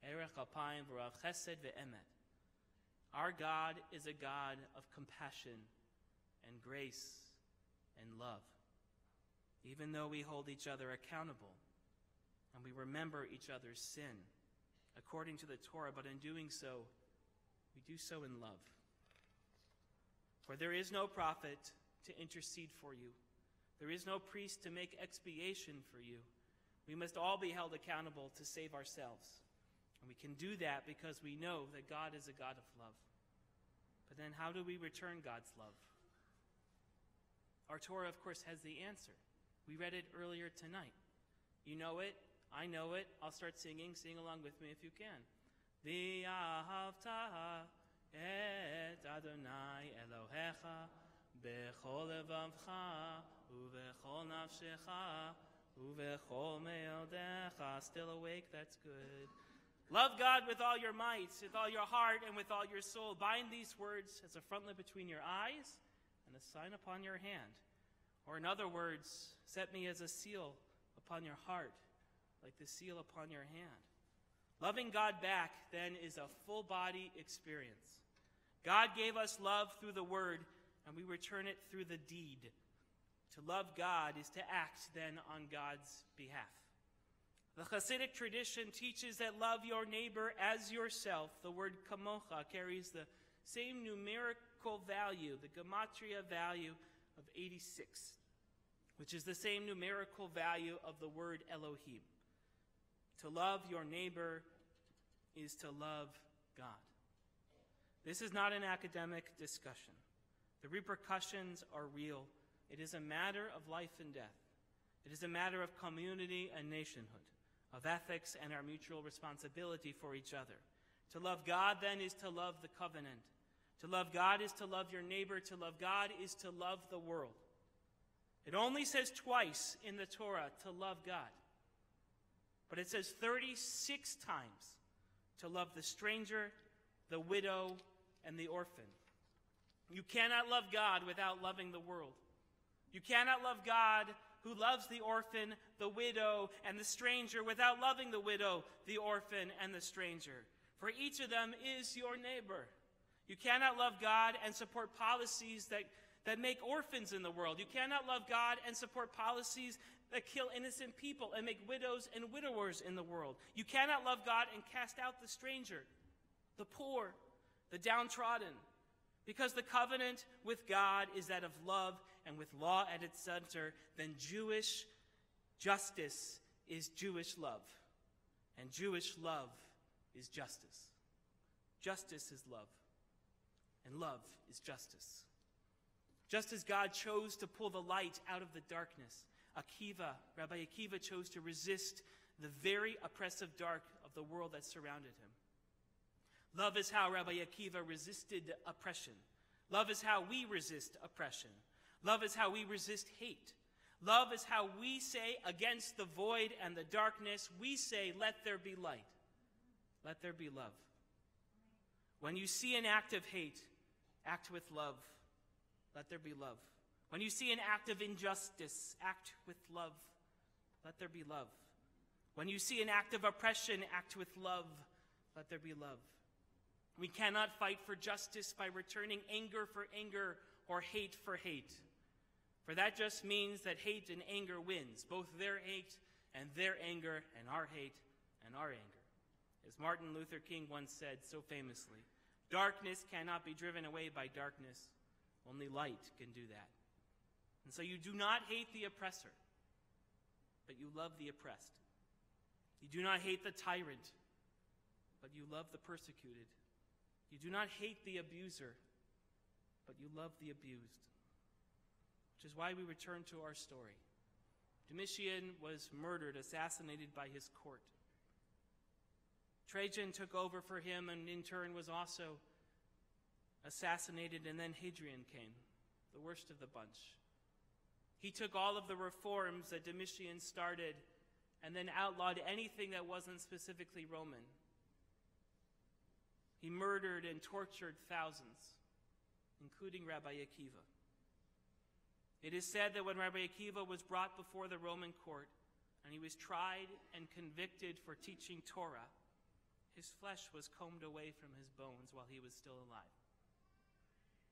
Erech Apayim v'rav chesed ve'emet. Our God is a God of compassion and grace and love. Even though we hold each other accountable and we remember each other's sin according to the Torah, but in doing so, we do so in love. For there is no prophet to intercede for you there is no priest to make expiation for you. We must all be held accountable to save ourselves. And we can do that because we know that God is a God of love. But then, how do we return God's love? Our Torah, of course, has the answer. We read it earlier tonight. You know it. I know it. I'll start singing. Sing along with me if you can. V'ahavta et Adonai Elohecha levavcha Still awake? That's good. Love God with all your might, with all your heart, and with all your soul. Bind these words as a frontlet between your eyes and a sign upon your hand. Or, in other words, set me as a seal upon your heart, like the seal upon your hand. Loving God back, then, is a full body experience. God gave us love through the word, and we return it through the deed. To love God is to act then on God's behalf. The Hasidic tradition teaches that love your neighbor as yourself. The word kamocha carries the same numerical value, the gematria value of 86, which is the same numerical value of the word Elohim. To love your neighbor is to love God. This is not an academic discussion. The repercussions are real it is a matter of life and death. It is a matter of community and nationhood, of ethics and our mutual responsibility for each other. To love God, then, is to love the covenant. To love God is to love your neighbor. To love God is to love the world. It only says twice in the Torah to love God. But it says 36 times to love the stranger, the widow, and the orphan. You cannot love God without loving the world. You cannot love God who loves the orphan, the widow, and the stranger without loving the widow, the orphan, and the stranger. For each of them is your neighbor. You cannot love God and support policies that, that make orphans in the world. You cannot love God and support policies that kill innocent people and make widows and widowers in the world. You cannot love God and cast out the stranger, the poor, the downtrodden. Because the covenant with God is that of love and with law at its center, then Jewish justice is Jewish love. And Jewish love is justice. Justice is love. And love is justice. Just as God chose to pull the light out of the darkness, Akiva, Rabbi Akiva chose to resist the very oppressive dark of the world that surrounded him. Love is how Rabbi Akiva resisted oppression. Love is how we resist oppression. Love is how we resist hate. Love is how we say against the void and the darkness, we say, let there be light. let there be love. When you see an act of hate, act with love. Let there be love. When you see an act of injustice, act with love. Let there be love. When you see an act of oppression, act with love. Let there be love. We cannot fight for justice by returning anger for anger or hate for hate. For that just means that hate and anger wins, both their hate and their anger, and our hate and our anger. As Martin Luther King once said so famously, darkness cannot be driven away by darkness, only light can do that. And so you do not hate the oppressor, but you love the oppressed. You do not hate the tyrant, but you love the persecuted. You do not hate the abuser, but you love the abused. Which is why we return to our story. Domitian was murdered, assassinated by his court. Trajan took over for him and in turn was also assassinated, and then Hadrian came, the worst of the bunch. He took all of the reforms that Domitian started and then outlawed anything that wasn't specifically Roman. He murdered and tortured thousands, including Rabbi Akiva. It is said that when Rabbi Akiva was brought before the Roman court and he was tried and convicted for teaching Torah, his flesh was combed away from his bones while he was still alive.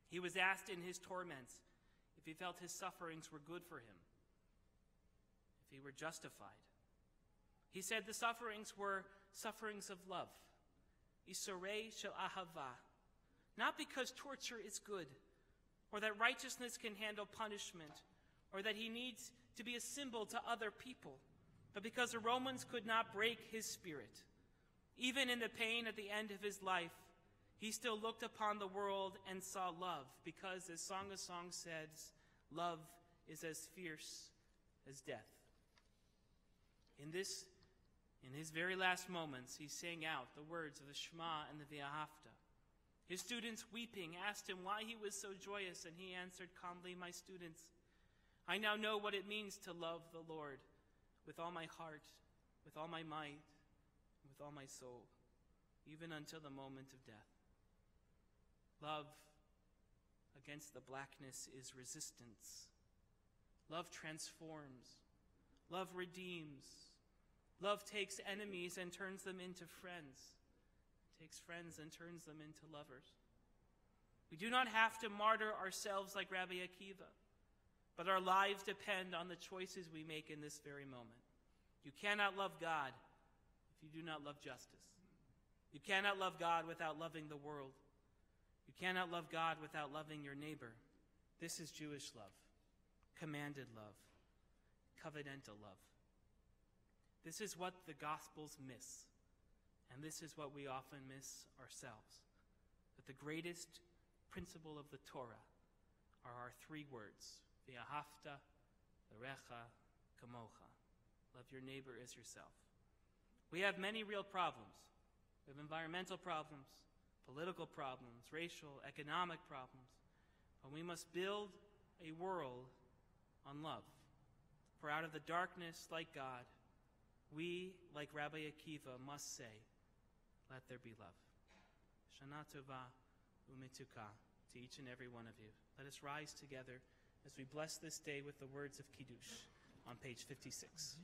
He was asked in his torments if he felt his sufferings were good for him, if he were justified. He said the sufferings were sufferings of love, isorei shel ahava, not because torture is good, or that righteousness can handle punishment, or that he needs to be a symbol to other people, but because the Romans could not break his spirit. Even in the pain at the end of his life, he still looked upon the world and saw love, because as Song of Songs says, love is as fierce as death. In this, in his very last moments, he sang out the words of the Shema and the V'ahavta. His students, weeping, asked him why he was so joyous, and he answered calmly, My students, I now know what it means to love the Lord with all my heart, with all my might, with all my soul, even until the moment of death. Love against the blackness is resistance. Love transforms. Love redeems. Love takes enemies and turns them into friends takes friends and turns them into lovers. We do not have to martyr ourselves like Rabbi Akiva, but our lives depend on the choices we make in this very moment. You cannot love God if you do not love justice. You cannot love God without loving the world. You cannot love God without loving your neighbor. This is Jewish love, commanded love, covenantal love. This is what the Gospels miss. And this is what we often miss ourselves that the greatest principle of the Torah are our three words V'ahavta, L'recha, Kamocha. Love your neighbor as yourself. We have many real problems. We have environmental problems, political problems, racial, economic problems. But we must build a world on love. For out of the darkness, like God, we, like Rabbi Akiva, must say, let there be love. Shana Tova Umituka to each and every one of you. Let us rise together as we bless this day with the words of Kiddush on page 56.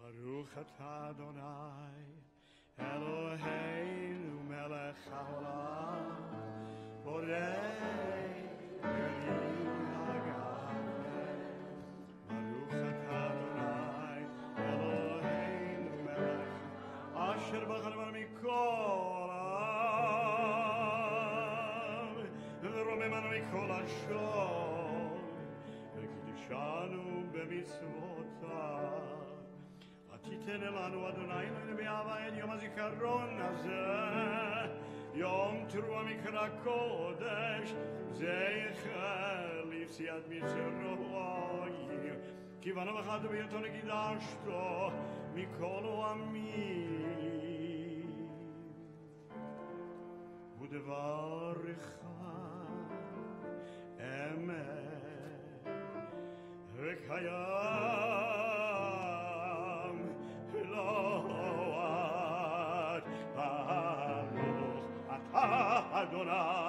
Baruch atah Adonai, Eloheinu melech haolam, borei asher b'chalvar mikol ha'am, ורוממנו מכל השור, וקידשנו במצוותיו. ותיתן לנו אדוני אלוהינו באהבה את יום הזיכרון הזה, יום תרועה מקרא קודש, זכר ליציאת מצרים, כי בנו בחד וביותו נקידשתו מכל העמים. ודברך אמת וקיים לעד ברוך אתה אדוני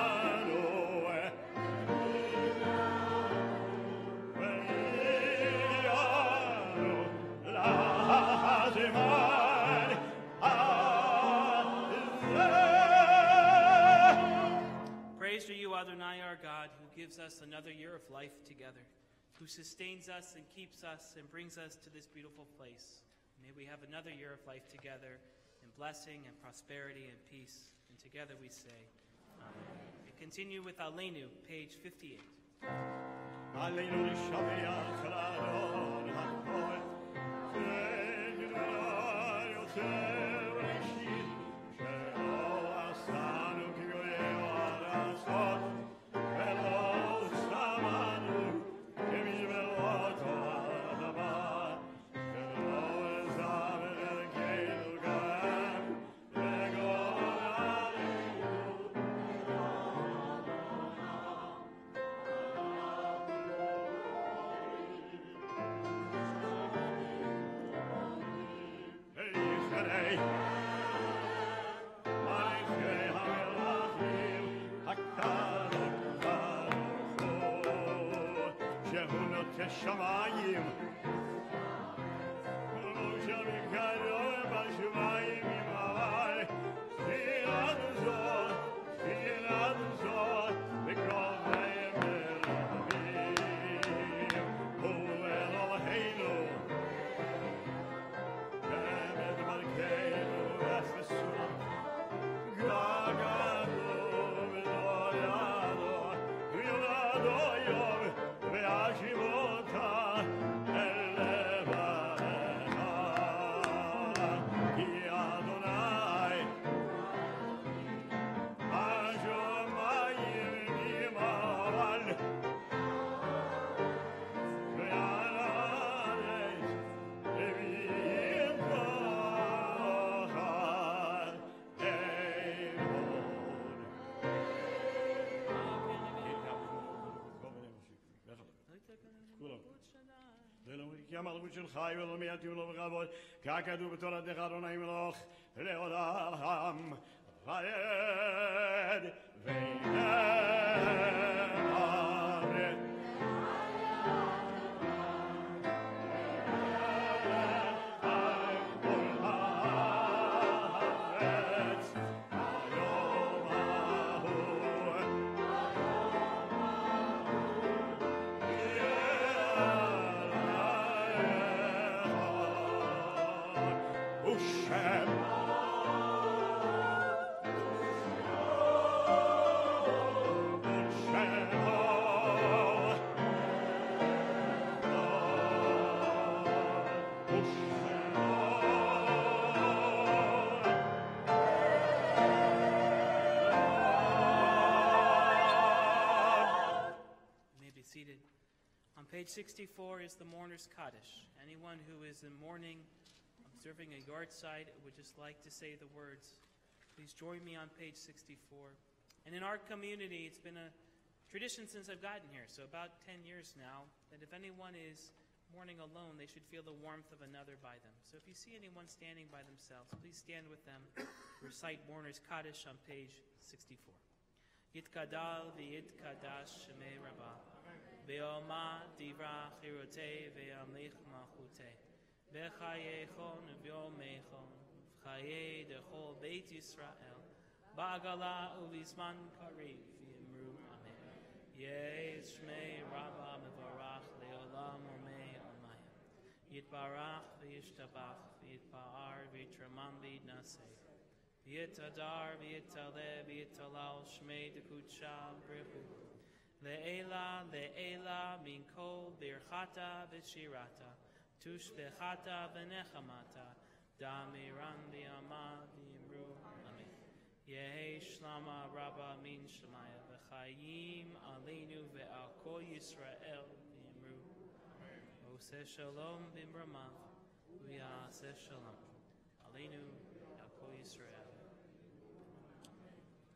gives us another year of life together, who sustains us and keeps us and brings us to this beautiful place. May we have another year of life together in blessing and prosperity and peace. And together we say, Amen. We continue with Alenu, page 58. עלינו לשבח לאדון הכל, ונראה יותר Ke shamayim כי המלכות שלך היא ולא מייתים ולא בכבוד, ככתוב בתורתך אדוני מלוך לעולם חרד 64 is the mourner's Kaddish. Anyone who is in mourning, observing a yahrzeit, would just like to say the words. Please join me on page 64. And in our community, it's been a tradition since I've gotten here, so about 10 years now, that if anyone is mourning alone, they should feel the warmth of another by them. So if you see anyone standing by themselves, please stand with them. Recite mourner's Kaddish on page 64. Yitkadal v'yitkadash shemei rabbah. Beoma divra chirute ve'amlich machute. Bechayechon v'yomechon v'chaye dechol Beit Yisrael. Ba'agala uvisman kariv v'yimru amen. Yeh shmei rabba mevarach le'olam omei amayim. Yitbarach v'yishtabach v'yitba'ar v'yitramam v'yitnaseh. V'yitadar v'yitaleh v'yitalal shmei dekutshah brihu. Le'ela, le'ela, min kol birchata v'shirata, v'nechamata, damiran v'yama. Yehi shlama rabba min shemaya, v'chayim ve'al kol Yisrael. Ose shalom v'yase shalom. Ve'al kol Yisrael.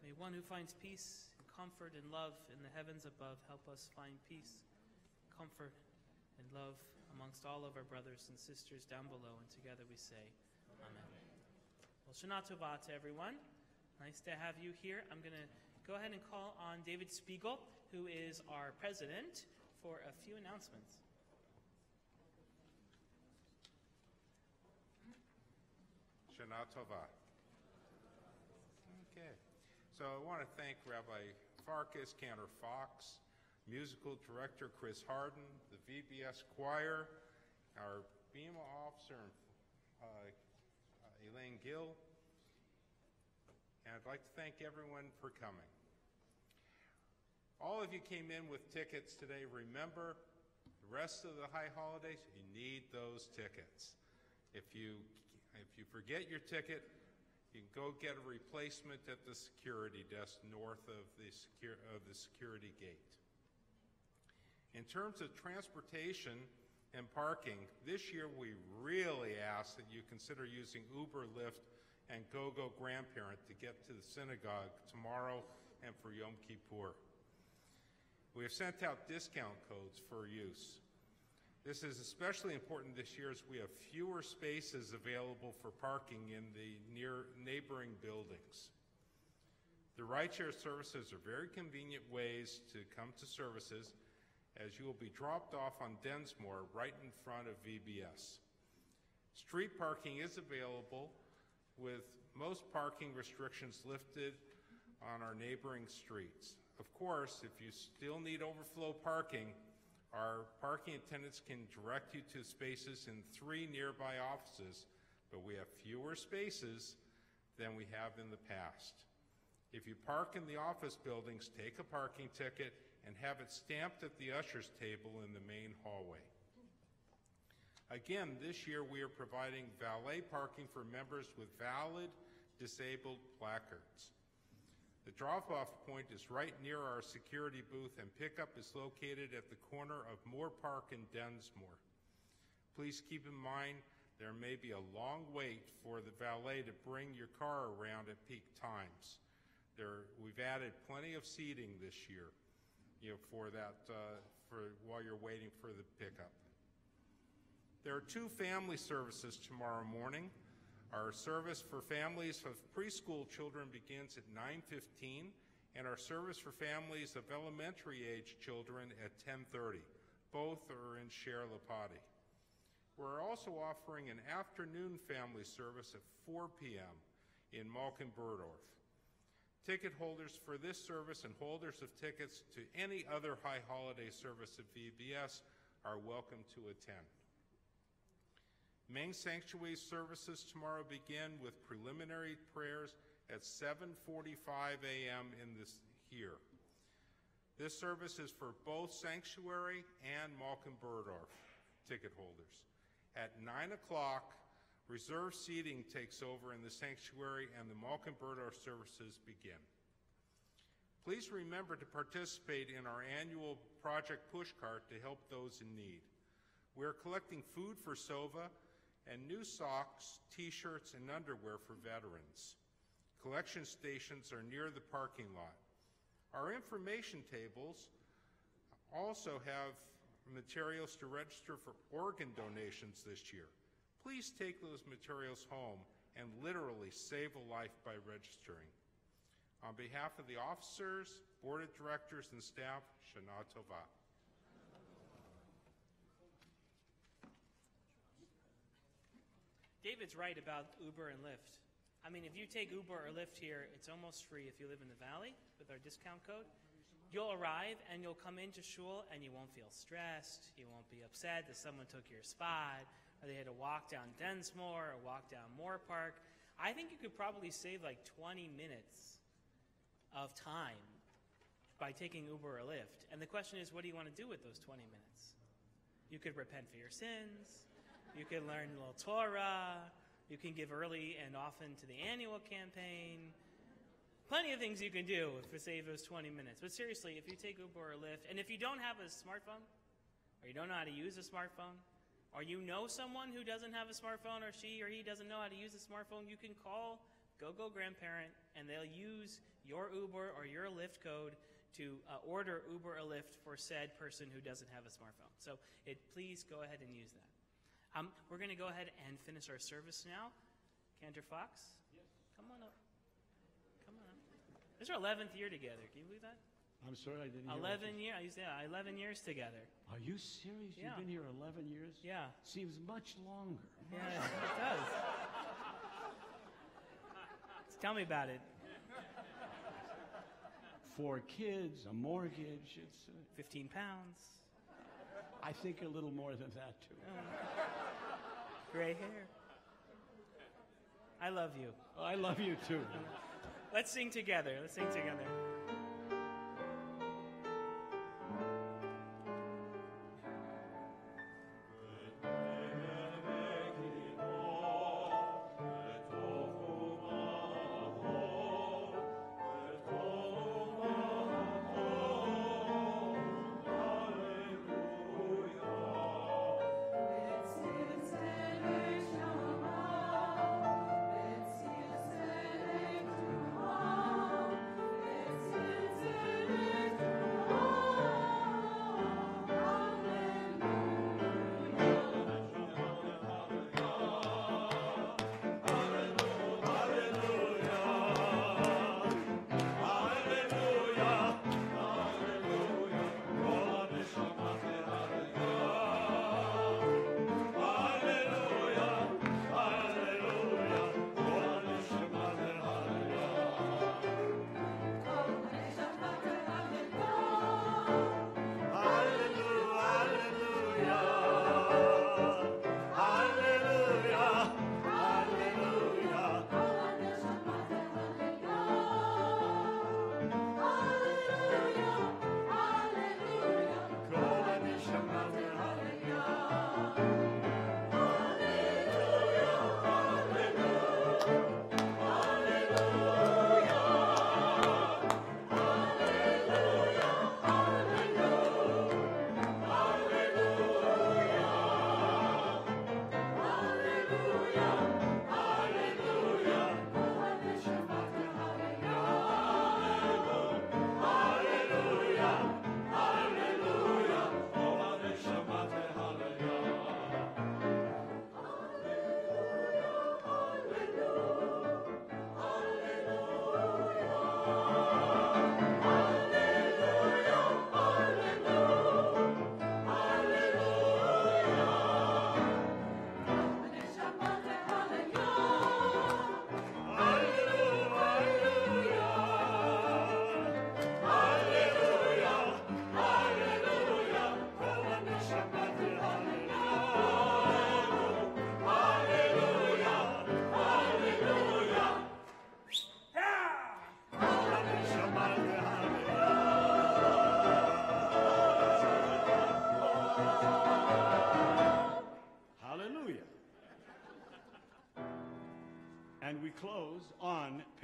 May one who finds peace comfort and love in the heavens above help us find peace, comfort, and love amongst all of our brothers and sisters down below. And together we say, Amen. Well, Shana Tova to everyone. Nice to have you here. I'm going to go ahead and call on David Spiegel, who is our president, for a few announcements. Shana Tova. Okay. So I want to thank Rabbi Farkas, Cantor Fox, musical director Chris Harden, the VBS choir, our BEMA officer uh, uh, Elaine Gill, and I'd like to thank everyone for coming. All of you came in with tickets today. Remember, the rest of the high holidays, you need those tickets. If you if you forget your ticket, you can go get a replacement at the security desk north of the of the security gate. In terms of transportation and parking, this year we really ask that you consider using Uber, Lyft, and GoGo Grandparent to get to the synagogue tomorrow and for Yom Kippur. We have sent out discount codes for use. This is especially important this year as we have fewer spaces available for parking in the near neighboring buildings. The rideshare services are very convenient ways to come to services as you will be dropped off on Densmore right in front of VBS. Street parking is available with most parking restrictions lifted on our neighboring streets. Of course, if you still need overflow parking, our parking attendants can direct you to spaces in three nearby offices, but we have fewer spaces than we have in the past. If you park in the office buildings, take a parking ticket and have it stamped at the usher's table in the main hallway. Again, this year we are providing valet parking for members with valid disabled placards. The drop-off point is right near our security booth and pickup is located at the corner of Moorpark and Densmore. Please keep in mind there may be a long wait for the valet to bring your car around at peak times. There, we've added plenty of seating this year, you know, for that, uh, for while you're waiting for the pickup. There are two family services tomorrow morning. Our service for families of preschool children begins at 9:15 and our service for families of elementary age children at 10:30. Both are in Cher Lapati. We're also offering an afternoon family service at 4 p.m. in Malkin Burdorf. Ticket holders for this service and holders of tickets to any other high holiday service at VBS are welcome to attend. Main sanctuary services tomorrow begin with preliminary prayers at 7:45 a.m. in this here. This service is for both sanctuary and Malcolm Burdorf ticket holders. At 9 o'clock, reserved seating takes over in the sanctuary and the Malcolm Burdorf services begin. Please remember to participate in our annual Project Pushcart to help those in need. We are collecting food for SOVA and new socks, t-shirts, and underwear for veterans. Collection stations are near the parking lot. Our information tables also have materials to register for organ donations this year. Please take those materials home and literally save a life by registering. On behalf of the officers, board of directors, and staff, Shana Tova. David's right about Uber and Lyft. I mean, if you take Uber or Lyft here, it's almost free if you live in the valley with our discount code. You'll arrive and you'll come into shul and you won't feel stressed. You won't be upset that someone took your spot or they had to walk down Densmore or walk down Moorpark. I think you could probably save like 20 minutes of time by taking Uber or Lyft. And the question is, what do you want to do with those 20 minutes? You could repent for your sins. You can learn a little Torah. You can give early and often to the annual campaign. Plenty of things you can do to save those 20 minutes. But seriously, if you take Uber or Lyft, and if you don't have a smartphone, or you don't know how to use a smartphone, or you know someone who doesn't have a smartphone, or she or he doesn't know how to use a smartphone, you can call GoGo Grandparent, and they'll use your Uber or your Lyft code to uh, order Uber or Lyft for said person who doesn't have a smartphone. So it, please go ahead and use that. Um, we're going to go ahead and finish our service now. Cantor Fox? Yes. Come on up. Come on up. This is our 11th year together. Can you believe that? I'm sorry I didn't hear what 11 you- years. Yeah, 11 years together. Are you serious? Yeah. You've been here 11 years? Yeah. Seems much longer. Yeah, it does. Tell me about it. Four kids, a mortgage. It's, uh, 15 pounds, I think a little more than that, too. Gray hair. I love you. Oh, I love you, too. Let's sing together. Let's sing together.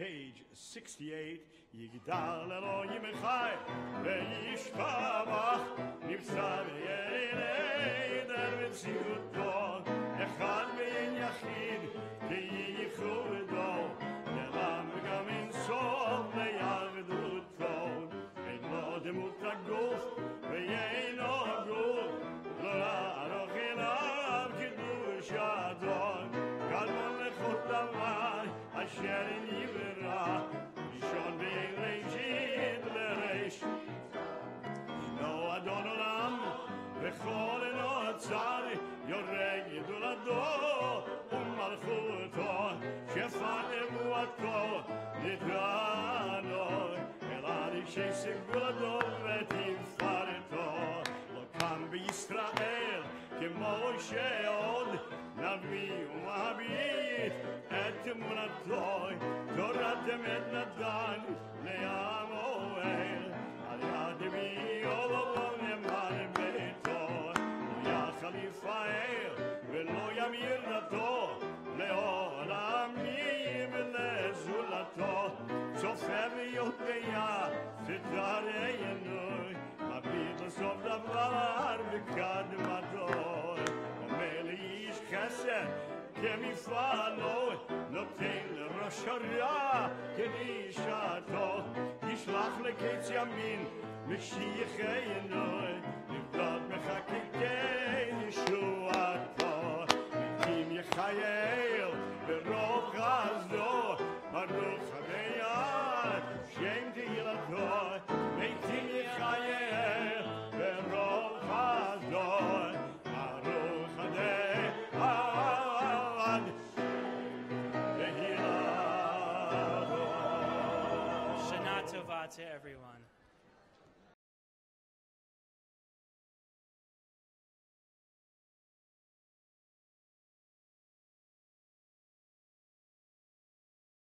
Page 68. Yigdal Elohim Echai, Ve'yishkavach, Nipsa ve'yelei, er Der v'tziuto, Echad ve'yen yachid, Ke'yichudo, Yelam שר יורג ידולדו ומלכותו שפן אמועתו ידענו אל אריק שסגולדו ותפארתו לא קם בישראל כמו שעוד נביא ומביט את תמונתו תורת אמת נתן ליד ויודע שתראינו מביט לסוף דבר בקדמתו אומר לי איש חסד כמפעלו נותן לראש הרע כנישתו ישלח לקץ ימין משיחנו לבדות בחקיקי ישועתו אם יחייל to everyone.